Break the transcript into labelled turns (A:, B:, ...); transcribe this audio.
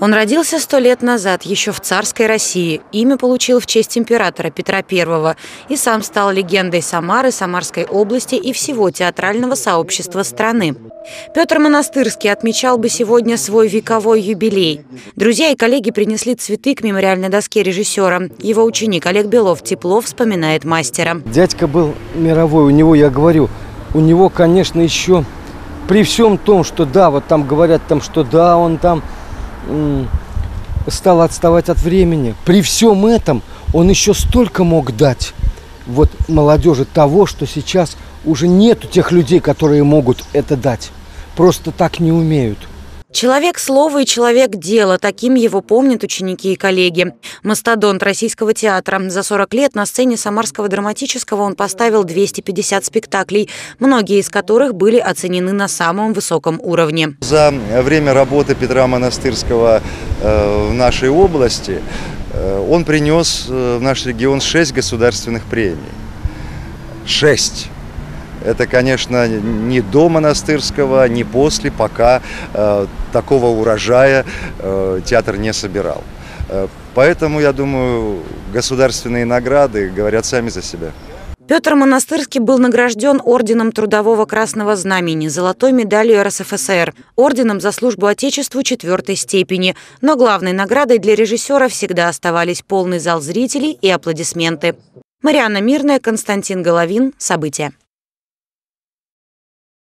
A: Он родился сто лет назад, еще в царской России. Имя получил в честь императора Петра I и сам стал легендой Самары, Самарской области и всего театрального сообщества страны. Петр Монастырский отмечал бы сегодня свой вековой юбилей. Друзья и коллеги принесли цветы к мемориальной доске режиссера. Его ученик Олег Белов тепло вспоминает мастера.
B: Дядька был мировой, у него, я говорю, у него, конечно, еще при всем том, что да, вот там говорят, там, что да, он там стал отставать от времени. При всем этом он еще столько мог дать вот молодежи того, что сейчас уже нету тех людей, которые могут это дать. Просто так не умеют.
A: Человек слова и человек дела. Таким его помнят ученики и коллеги. Мастодонт российского театра. За 40 лет на сцене Самарского драматического он поставил 250 спектаклей, многие из которых были оценены на самом высоком уровне.
C: За время работы Петра Монастырского э, в нашей области э, он принес э, в наш регион 6 государственных премий. 6. Это, конечно, не до монастырского, не после, пока э, такого урожая э, театр не собирал. Э, поэтому, я думаю, государственные награды говорят сами за себя.
A: Петр Монастырский был награжден Орденом Трудового Красного Знамени, золотой медалью РСФСР, орденом за службу Отечеству четвертой степени. Но главной наградой для режиссера всегда оставались полный зал зрителей и аплодисменты. Марианна Мирная, Константин Головин. События.